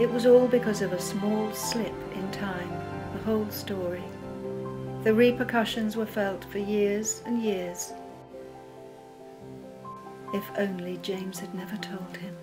It was all because of a small slip in time, the whole story. The repercussions were felt for years and years. If only James had never told him.